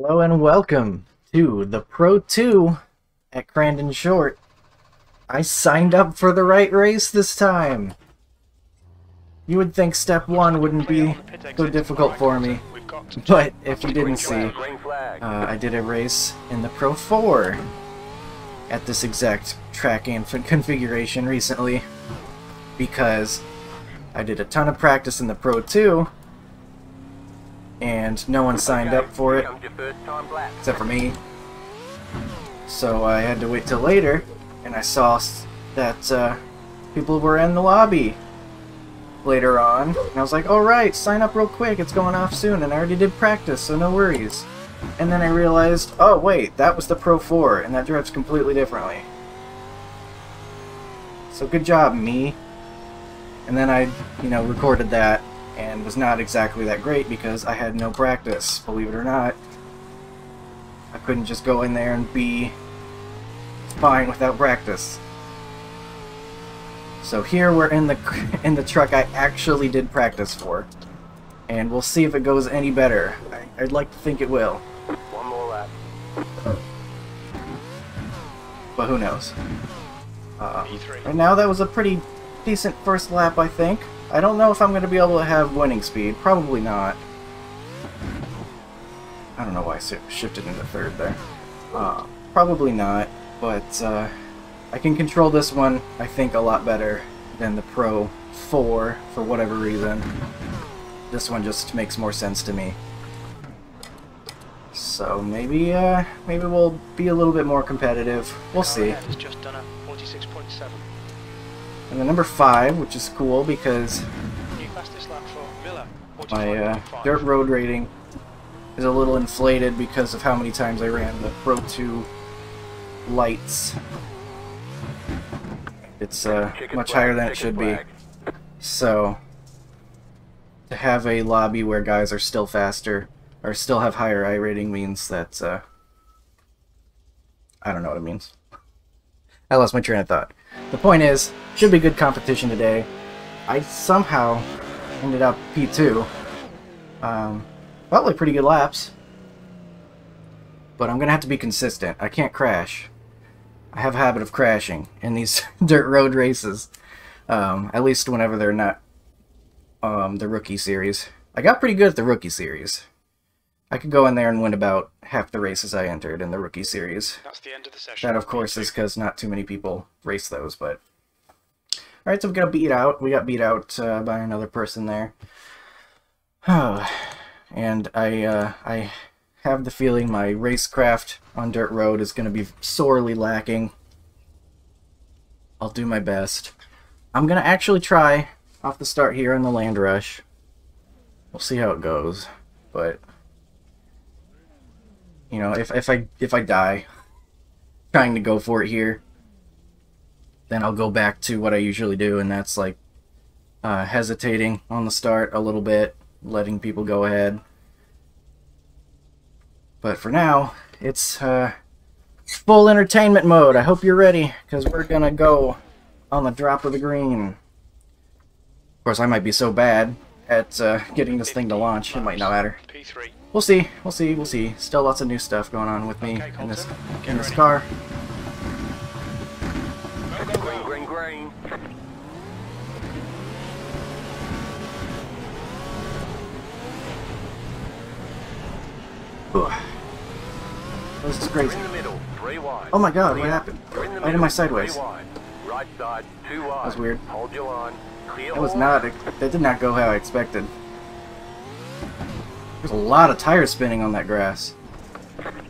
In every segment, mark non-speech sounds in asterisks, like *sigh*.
Hello and welcome to the Pro 2 at Crandon Short. I signed up for the right race this time. You would think step 1 wouldn't be so difficult for me, but if you didn't see, uh, I did a race in the Pro 4 at this exact track and configuration recently because I did a ton of practice in the Pro 2 and no one signed up for it except for me. So I had to wait till later, and I saw that uh, people were in the lobby later on, and I was like, alright, sign up real quick, it's going off soon, and I already did practice, so no worries. And then I realized, oh wait, that was the Pro 4, and that drives completely differently. So good job, me. And then I, you know, recorded that, and was not exactly that great because I had no practice, believe it or not. I couldn't just go in there and be fine without practice. So here we're in the *laughs* in the truck I actually did practice for. And we'll see if it goes any better. I, would like to think it will. One more lap. But who knows. Uh, and now that was a pretty decent first lap, I think. I don't know if I'm going to be able to have winning speed. Probably not. I don't know why I shifted into third there. Uh, probably not, but uh, I can control this one, I think, a lot better than the Pro 4 for whatever reason. This one just makes more sense to me. So maybe uh, maybe we'll be a little bit more competitive. We'll see. just done a 46.7. And the number 5, which is cool because my uh, dirt road rating is a little inflated because of how many times I ran the Pro 2 Lites. It's uh, much higher than it should be. So, to have a lobby where guys are still faster, or still have higher iRating means that, uh, I don't know what it means. *laughs* I lost my train of thought. The point is, should be good competition today. I somehow ended up P2. Um, probably pretty good laps. But I'm going to have to be consistent. I can't crash. I have a habit of crashing in these *laughs* dirt road races. Um, at least whenever they're not um, the rookie series. I got pretty good at the rookie series. I could go in there and win about half the races I entered in the rookie series. That's the end of the session. That, of course, is because not too many people race those, but... Alright, so we got beat out. We got beat out uh, by another person there. Oh, *sighs* and I, uh, I have the feeling my racecraft on dirt road is going to be sorely lacking. I'll do my best. I'm going to actually try off the start here in the land rush. We'll see how it goes, but you know, if if I if I die trying to go for it here, then I'll go back to what I usually do, and that's like uh, hesitating on the start a little bit, letting people go ahead. But for now, it's uh, full entertainment mode. I hope you're ready, because we're gonna go on the drop of the green. Of course, I might be so bad at uh, getting this thing to launch, it might not matter. P3. We'll see. We'll see. We'll see. Still lots of new stuff going on with me okay, in this in this car. Green, green, green. This is crazy. Oh my god, what happened? Why am I sideways? Right side, two wide. That was weird. Hold your line. Clear that was not, that did not go how I expected. There's a lot of tires spinning on that grass.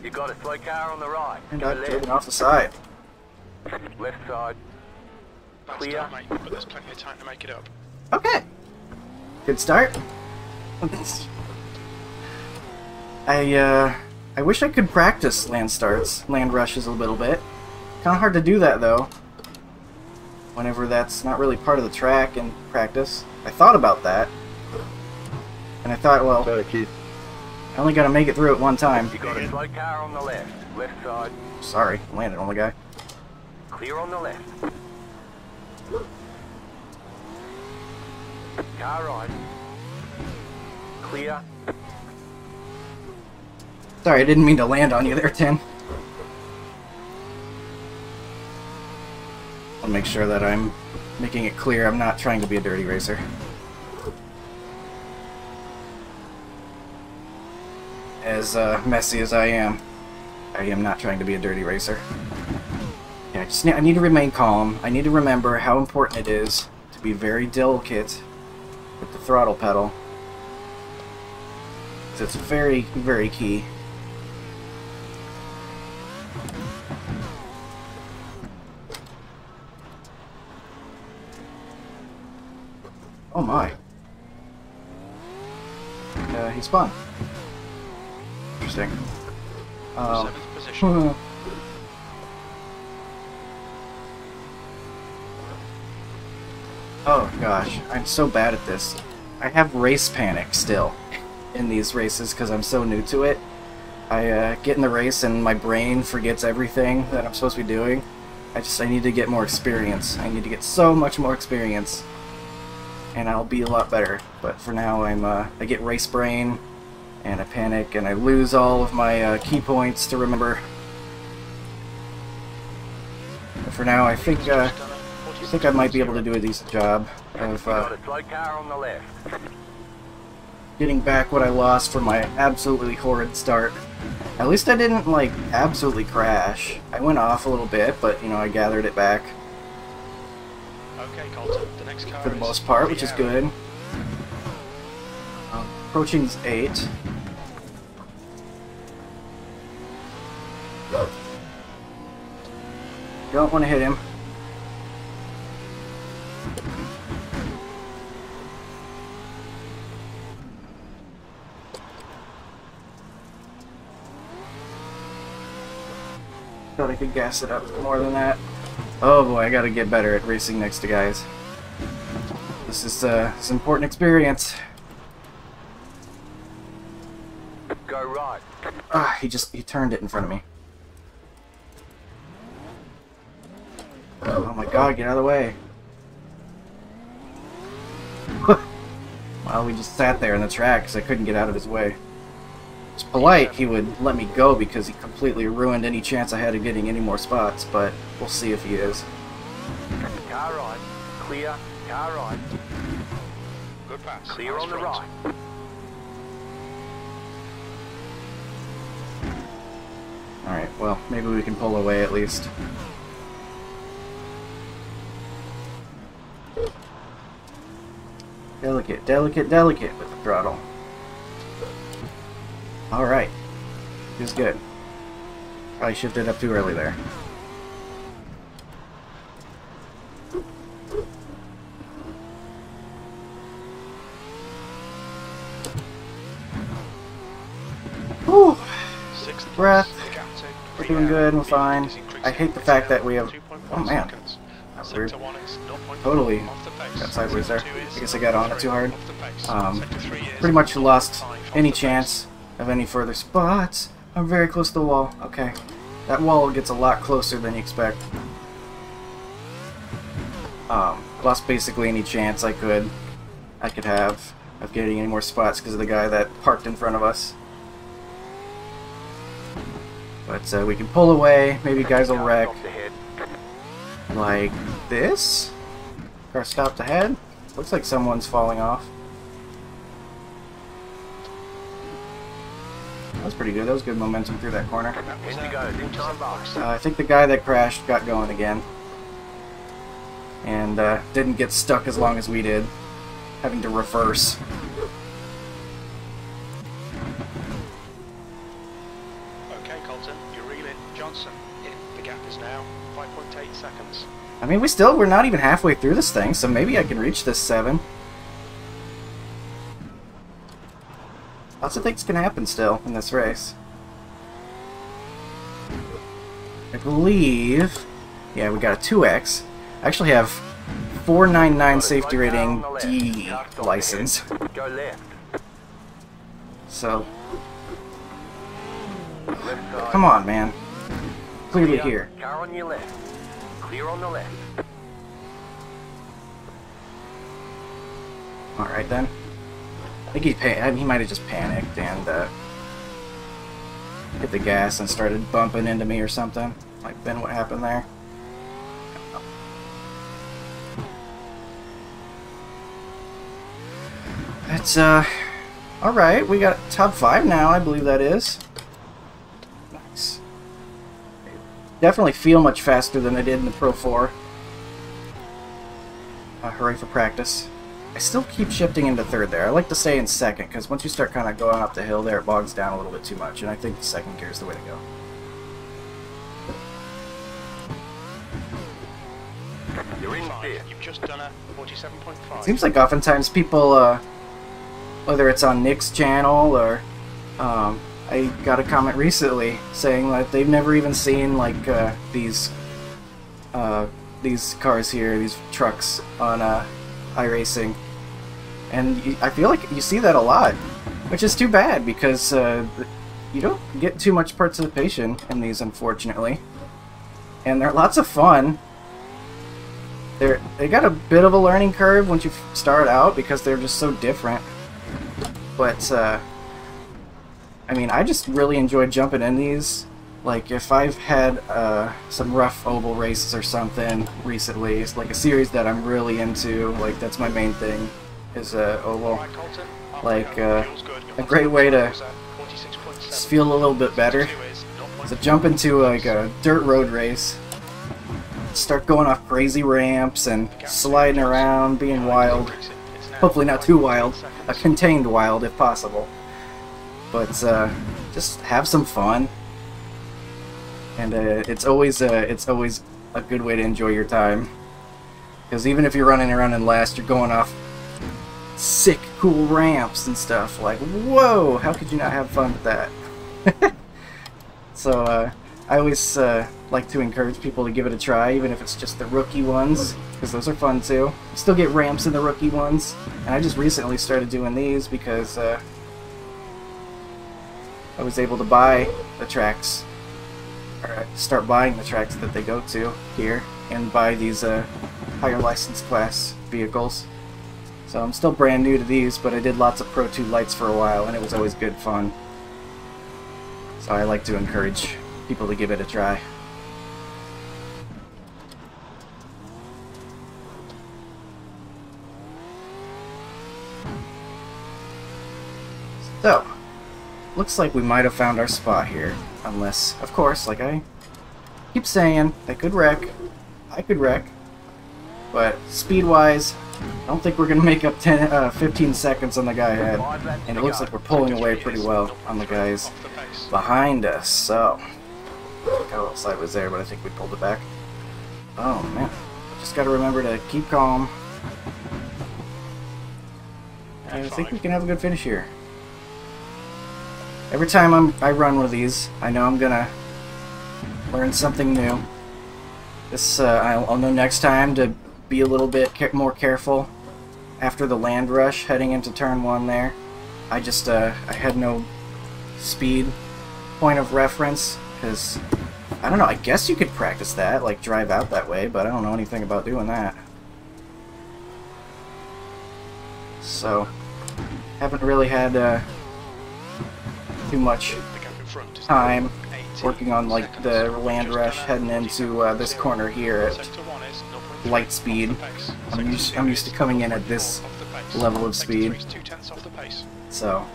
You got a slow car on the right. And I'm driven off the side. Left side. Clear. Start, mate, but there's plenty of time to make it up. Okay. Good start. I uh I wish I could practice land starts, land rushes a little bit. Kind of hard to do that though. Whenever that's not really part of the track and practice. I thought about that. And I thought, well, I only gotta make it through it one time. You got a slow car on the left, left side. Sorry, landed on the guy. Clear on the left. Car right. Clear. Sorry, I didn't mean to land on you there, Tim. I'll make sure that I'm making it clear I'm not trying to be a dirty racer. As uh, messy as I am, I am not trying to be a dirty racer. Yeah, I just need, I need to remain calm. I need to remember how important it is to be very delicate with the throttle pedal. It's very, very key. Oh my. Uh, he spun. Interesting. Um, position. *laughs* oh gosh, I'm so bad at this. I have race panic still in these races because I'm so new to it. I uh, get in the race and my brain forgets everything that I'm supposed to be doing. I just I need to get more experience. I need to get so much more experience, and I'll be a lot better. But for now, I'm uh, I get race brain, and I panic, and I lose all of my uh, key points to remember. But for now, I think uh, I think I might be able to do a decent job of uh, a slow car on the left. getting back what I lost from my absolutely horrid start. At least I didn't, like, absolutely crash. I went off a little bit, but, you know, I gathered it back Okay, Colton. The next car for the most part, which is good. Approaching 8. Don't want to hit him. Thought I could gas it up more than that. Oh boy, I gotta get better at racing next to guys. This is uh, this is important experience. Go right. Ah, he just he turned it in front of me. Oh my god, get out of the way. *laughs* well, we just sat there in the track because I couldn't get out of his way. It's polite he would let me go because he completely ruined any chance I had of getting any more spots, but we'll see if he is. Car right. Clear. Car right. Good pass. Clear Nice on the front. right. Alright, well, maybe we can pull away at least. Delicate, delicate, delicate with the throttle. Alright. Feels good. Probably shifted up too early there. Whew. Sixth. Breath. Doing good, we're fine. I hate the fact that we have- oh, man. That's weird. one is 0.4 Totally off the pace. got sideways there. Sector two is I guess I got on it too hard. off the pace. Um, Sector three is Pretty much lost any chance of any further spots. I'm very close to the wall. Okay. That wall gets a lot closer than you expect. Um, lost basically any chance I could I could have of getting any more spots because of the guy that parked in front of us. But uh, we can pull away. Maybe guys will wreck. Like this? Car stopped ahead? Looks like someone's falling off. That was pretty good. That was good momentum through that corner. That was, In you go. In time 47 box. Uh, I think the guy that crashed got going again. And uh, didn't get stuck as long as we did, having to reverse. Okay, Colton, you're reeling. Johnson in. The gap is now 5.8 seconds. I mean, we still, we're not even halfway through this thing, so maybe I can reach this 7. Lots of things can happen still in this race. I believe... Yeah, we got a 2X. I actually have 499 safety slow car on rating. D license. Go left. So, Left side. Come on, man. Clearly Clear. here. Car on your left. Clear on the left. Alright then. I think he pa- he might have just panicked and uh, hit the gas and started bumping into me or something. Like been what happened there. That's uh alright, we got top five now, I believe that is. Nice. Definitely feel much faster than I did in the Pro 4. Uh, hurry for practice. I still keep shifting into third there. I like to stay in second, because once you start kind of going up the hill there, it bogs down a little bit too much, and I think the second gear is the way to go. You're in Five. You've just done a 47.5. Seems like oftentimes people, uh, whether it's on Nick's channel or um, I got a comment recently saying that they've never even seen like uh, these uh, these cars here, these trucks on uh, iRacing, and I feel like you see that a lot, which is too bad because uh, you don't get too much participation in these, unfortunately, and they're lots of fun. They're they got a bit of a learning curve once you start out because they're just so different. But uh, I mean, I just really enjoy jumping in these. Like if I've had uh, some rough oval races or something recently, it's like a series that I'm really into. Like that's my main thing is uh, oval. Right, Colton, up Like, uh, a great way to Was at 46.7. Just feel a little bit better. Is 0.5. jump into like a dirt road race, start going off crazy ramps and sliding around, being wild. Hopefully not too wild, a contained wild if possible. But uh, just have some fun, and uh, it's always uh, it's always a good way to enjoy your time. Because even if you're running around in last, you're going off sick, cool ramps and stuff. Like, whoa! How could you not have fun with that? *laughs* so uh, I always uh, like to encourage people to give it a try, even if it's just the rookie ones, because those are fun too. You still get ramps in the rookie ones, and I just recently started doing these because uh, I was able to buy the tracks, or start buying the tracks that they go to here, and buy these uh, higher license class vehicles. So I'm still brand new to these, but I did lots of Pro 2 Lites for a while, and it was always good fun. So I like to encourage people to give it a try. So, looks like we might have found our spot here. Unless, of course, like I keep saying, they could wreck. I could wreck. But speed-wise, I don't think we're going to make up 10, uh, 15 seconds on the guy ahead. And it looks like we're pulling away pretty well on the guys behind us. So, got a little sideways there, but I think we pulled it back. Oh man, just got to remember to keep calm. I think we can have a good finish here. Every time I'm, I run one of these, I know I'm gonna learn something new. This uh, I'll, I'll know next time to be a little bit ca more careful after the land rush heading into turn one. There, I just uh, I had no speed point of reference because I don't know. I guess you could practice that, like drive out that way, but I don't know anything about doing that. So, haven't really had uh, too much time working on like the land rush heading into uh, this corner here at Sector one is 0.3 light speed. I'm used- I'm used to coming in at this level of speed. So,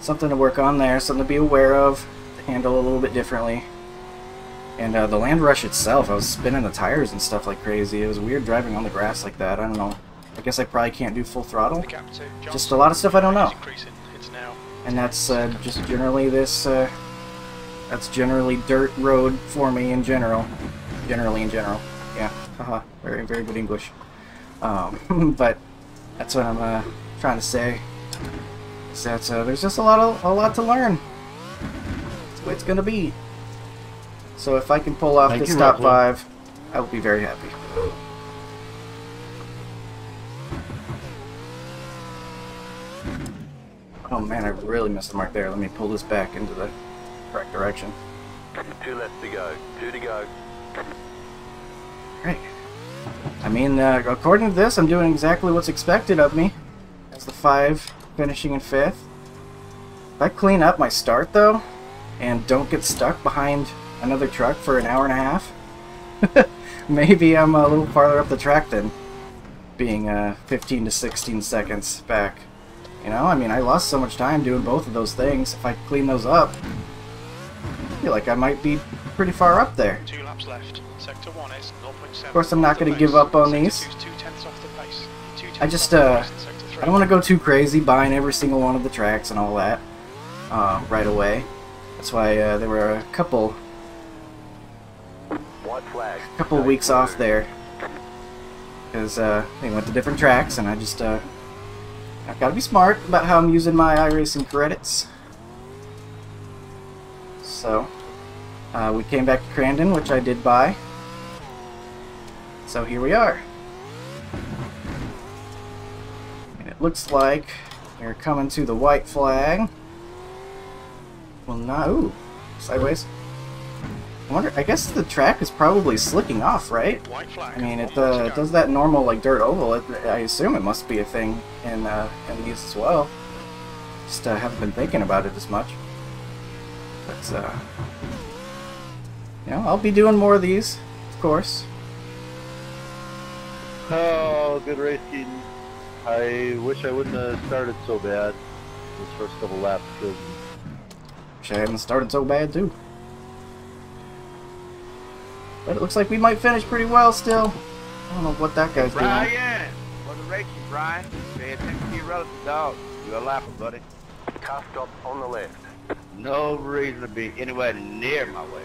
something to work on there, something to be aware of, handle a little bit differently. And uh, the land rush itself, I was spinning the tires and stuff like crazy. It was weird driving on the grass like that. I don't know. I guess I probably can't do full throttle. Just a lot of stuff I don't know. It's increasing. It's now And that's uh, just generally this, uh, that's generally dirt road for me in general. Generally in general. Yeah, haha, very, very good English. Um, *laughs* but that's what I'm uh, trying to say. Is that uh, there's just a lot of a lot to learn. That's the way it's gonna be. So if I can pull off Thank this top five, I will be very happy. Oh man, I really missed the mark there. Let me pull this back into the correct direction. Two left to go. Two to go. Great. I mean, uh, according to this, I'm doing exactly what's expected of me. As the five finishing in fifth. If I clean up my start, though, and don't get stuck behind another truck for an hour and a half. *laughs* Maybe I'm a little farther up the track than being uh, 15 to 16 seconds back. You know, I mean, I lost so much time doing both of those things. If I clean those up, I feel like I might be pretty far up there. Two laps left. Sector 1 is 0.7. Of course, I'm not going to give up on these. I just, uh, I don't want to go too crazy buying every single one of the tracks and all that uh, right away. That's why uh, there were a couple, couple weeks off there because uh, they went to different tracks, and I just uh, I've got to be smart about how I'm using my iRacing credits. So uh, we came back to Crandon, which I did buy. So here we are. And it looks like we're coming to the white flag. Well, no. Ooh, sideways. I wonder. I guess the track is probably slicking off, right? I mean, it uh, does that normal like dirt oval. It, I assume it must be a thing in uh, in these as well. Just uh, haven't been thinking about it as much. But uh, you know, I'll be doing more of these, of course. Oh, good race, Keaton. I wish I wouldn't have started so bad this first couple laps because Wish I hadn't started so bad too. But it looks like we might finish pretty well still. I don't know what that guy's doing. Brian! For the racing, Brian. Pay attention to your relative dog. You're a lapper, buddy. Car stop on the left. No reason to be anywhere near my way.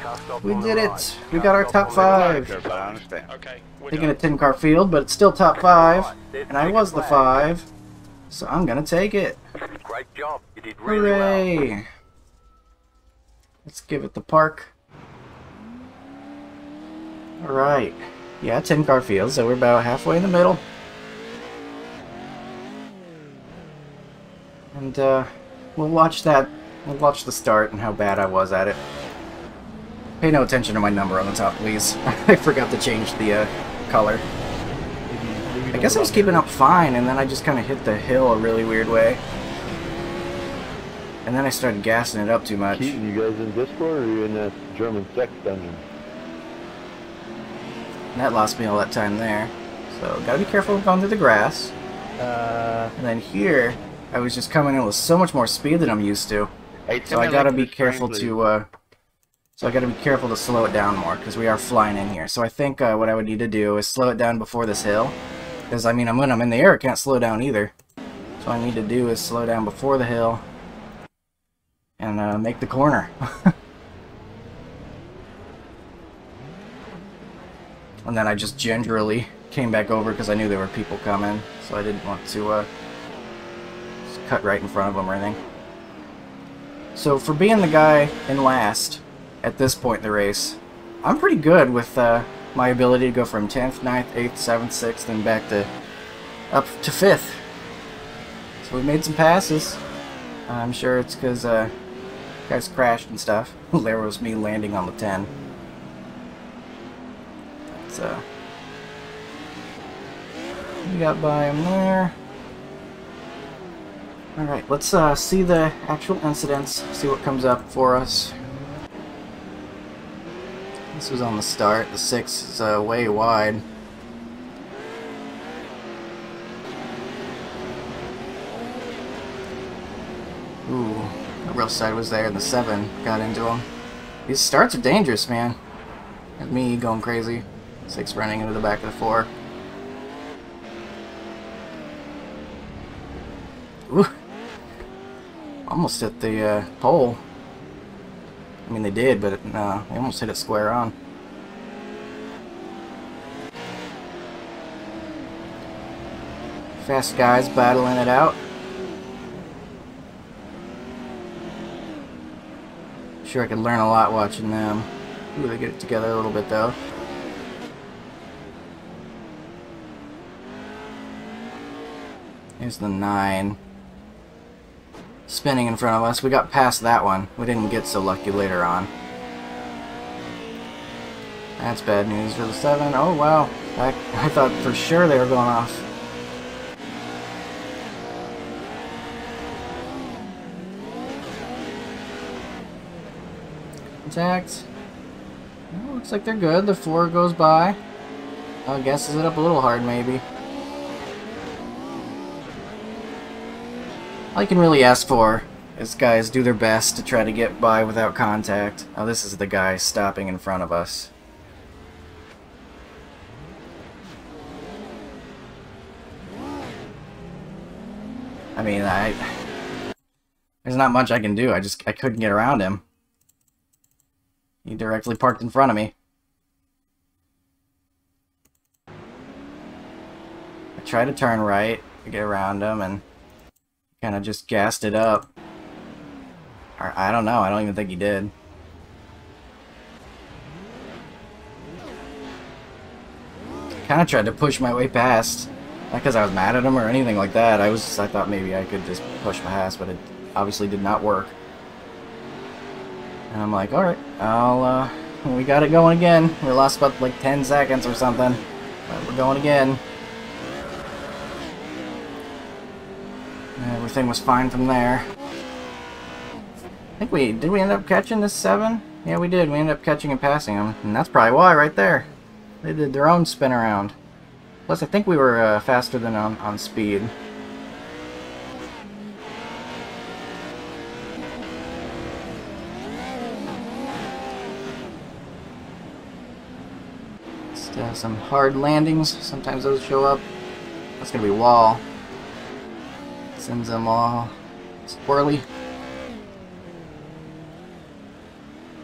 Car stop We on the did right. it! We got our top five. Sure, but I understand. Okay, we're Taking a done. 10 car field, but it's still top five. And I was the five. So I'm gonna take it. Great job. You did really well. Hooray! Let's give it the park. Alright. Yeah, 10 car field, so we're about halfway in the middle. And, uh, we'll watch that. We'll watch the start and how bad I was at it. Pay no attention to my number on the top, please. *laughs* I forgot to change the, uh, color. I guess I was keeping up fine, and then I just kind of hit the hill a really weird way. And then I started gassing it up too much. Keaton, you guys in Discord or are you in that German sex dungeon? And that lost me all that time there. So, gotta be careful going through the grass. Uh, And then here, I was just coming in with so much more speed than I'm used to. So I gotta be careful to, uh... So I gotta be careful to slow it down more, because we are flying in here. So I think uh, what I would need to do is slow it down before this hill. Because, I mean, I'm, when I'm in the air, I can't slow down either. So what I need to do is slow down before the hill. And uh, make the corner. *laughs* and then I just gingerly came back over because I knew there were people coming. So I didn't want to uh, cut right in front of them or anything. So for being the guy in last at this point in the race, I'm pretty good with uh, my ability to go from 10th, 9th, 8th, 7th, 6th, and back to up to 5th. So we made some passes. I'm sure it's because uh, guys crashed and stuff. *laughs* there was me landing on the 10. So we got by him there. Alright, let's uh, see the actual incidents, see what comes up for us. This was on the start. The 6 is uh, way wide. Ooh, the real side was there. And the 7 got into him. These starts are dangerous, man. Got me going crazy. 6 running into the back of the 4. Ooh. Almost hit the uh, pole. I mean, they did, but no, they almost hit it square on. Fast guys battling it out. Sure, I could learn a lot watching them. Ooh, they get it together a little bit, though. Here's the 9 spinning in front of us. We got past that one. We didn't get so lucky later on. That's bad news for the 7. Oh, wow. I, I thought for sure they were going off. Contact. Looks like they're good. The four goes by. I guess is it up a little hard, maybe. All you can really ask for is guys do their best to try to get by without contact. Oh, this is the guy stopping in front of us. I mean, I... There's not much I can do. I just I couldn't get around him. He directly parked in front of me. I tried to turn right to get around him and kind of just gassed it up. Or, I don't know. I don't even think he did. Kind of tried to push my way past. Not because I was mad at him or anything like that. I was I thought maybe I could just push past, but it obviously did not work. And I'm like, alright, I'll, uh, we got it going again. We lost about, like, 10 seconds or something. But we're going again. Everything was fine from there. I think we, did we end up catching this 7? Yeah, we did. We ended up catching and passing them. And that's probably why, right there. They did their own spin around. Plus, I think we were uh, faster than on, on speed. Some hard landings. Sometimes those show up. That's gonna be wall. Sends them all squirrely.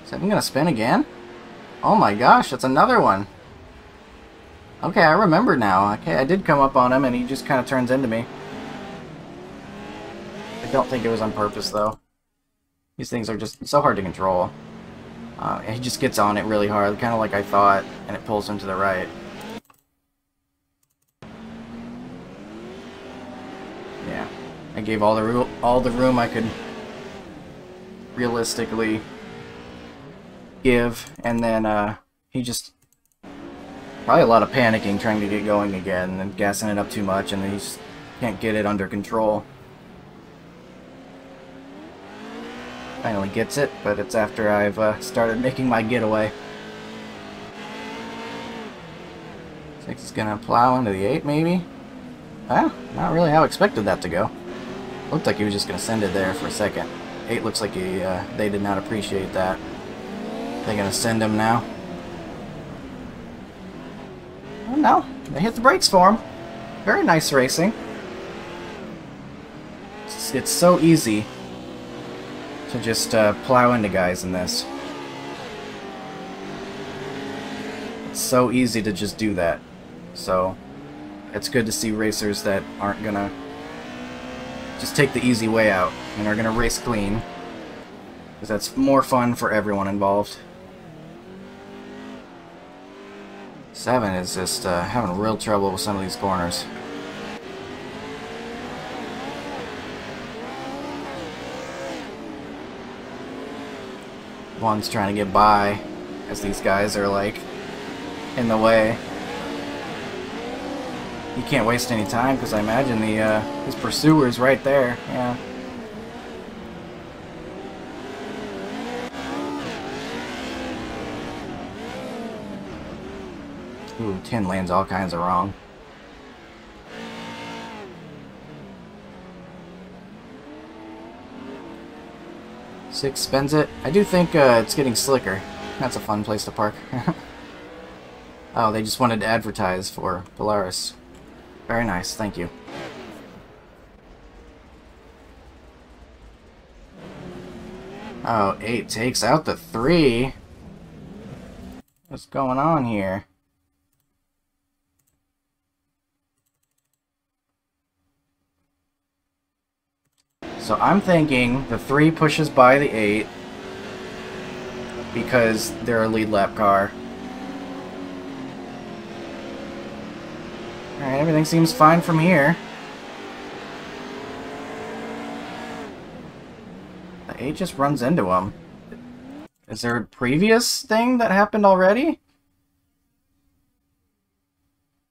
Is that gonna spin again? Oh my gosh, that's another one. Okay, I remember now. Okay, I did come up on him and he just kind of turns into me. I don't think it was on purpose though. These things are just so hard to control. Uh, he just gets on it really hard, kind of like I thought, and it pulls him to the right. Yeah, I gave all the all the room I could realistically give, and then uh, he just probably a lot of panicking trying to get going again and gassing it up too much, and he just can't get it under control. finally gets it, but it's after I've uh, started making my getaway. Six is gonna plow into the eight, maybe? Well, not really how I expected that to go. Looked like he was just gonna send it there for a second. Eight looks like he, uh, they did not appreciate that. They're gonna send him now. Oh no, they hit the brakes for him. Very nice racing. It's, it's so easy to just uh, plow into guys in this. It's so easy to just do that. So, it's good to see racers that aren't gonna just take the easy way out and are gonna race clean. Because that's more fun for everyone involved. Seven is just uh, having real trouble with some of these corners. one's trying to get by as these guys are like in the way. You can't waste any time because I imagine the uh, his pursuer's right there. Yeah. Ooh, 10 lands all kinds of wrong. Six spends it. I do think uh, it's getting slicker. That's a fun place to park. *laughs* oh, they just wanted to advertise for Polaris. Very nice, thank you. Oh, eight takes out the three. What's going on here? So I'm thinking the 3 pushes by the 8 because they're a lead lap car. Alright, everything seems fine from here. The 8 just runs into him. Is there a previous thing that happened already?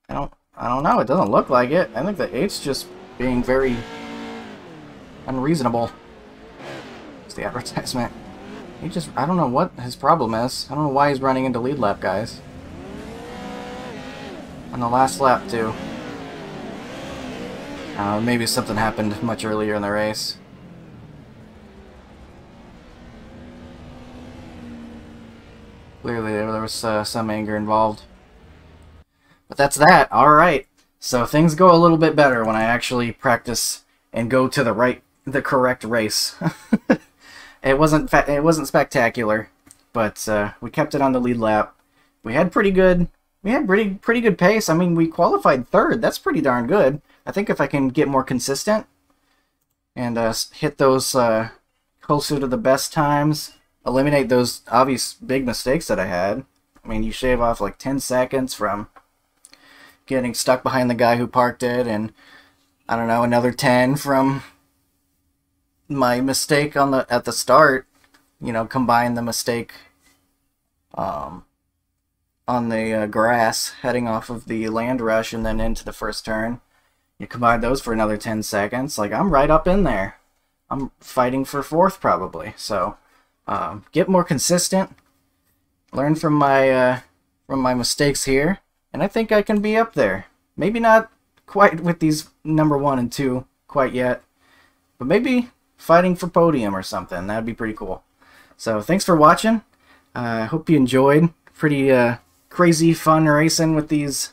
I don't I don't know, it doesn't look like it. I think the 8's just being very unreasonable. It's the *laughs* advertisement. He just, I don't know what his problem is. I don't know why he's running into lead lap guys. On the last lap, too. Uh, maybe something happened much earlier in the race. Clearly there was uh, some anger involved. But that's that. Alright. So things go a little bit better when I actually practice and go to the right, the correct race. *laughs* it wasn't it wasn't spectacular, but uh, we kept it on the lead lap. We had pretty good we had pretty pretty good pace. I mean, we qualified third. That's pretty darn good. I think if I can get more consistent and uh, hit those uh, closer to the best times, eliminate those obvious big mistakes that I had. I mean, you shave off like 10 seconds from getting stuck behind the guy who parked it, and I don't know, another 10 from my mistake on the at the start. You know, combine the mistake um, on the uh, grass heading off of the land rush and then into the first turn. You combine those for another 10 seconds. Like, I'm right up in there. I'm fighting for fourth, probably. So, um, get more consistent. Learn from my, uh, from my mistakes here. And I think I can be up there. Maybe not quite with these number one and two quite yet. But maybe fighting for podium or something. That'd be pretty cool. So, thanks for watching. I uh, hope you enjoyed. Pretty, uh, crazy fun racing with these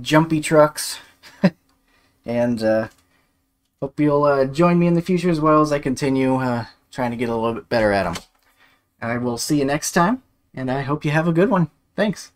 jumpy trucks. *laughs* And uh, hope you'll uh, join me in the future as well as I continue uh, trying to get a little bit better at them. I will see you next time, and I hope you have a good one. Thanks.